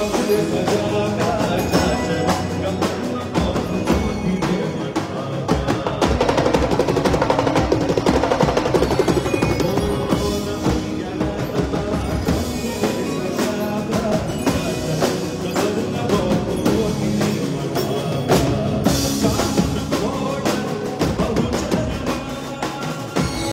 vamos.